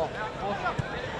好，好。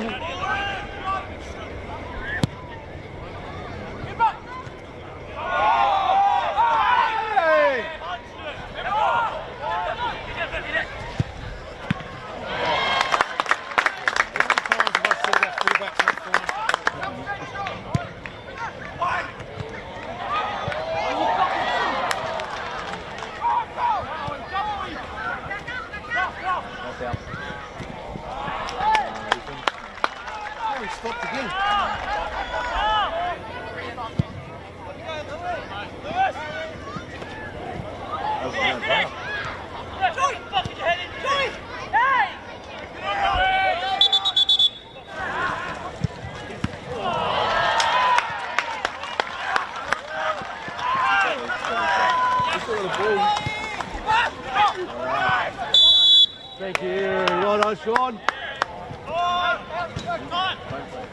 perdu. Down. Now he stopped again. Thank you. Well done, Sean. Come on.